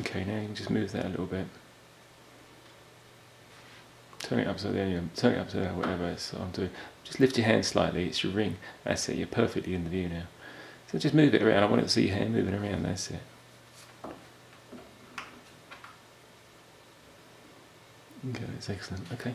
Okay, now you can just move that a little bit. Turn it upside down, turn it upside down, whatever it's I'm doing. Just lift your hand slightly, it's your ring. That's it, you're perfectly in the view now. So just move it around, I want to see your hand moving around, that's it. Okay, that's excellent. Okay.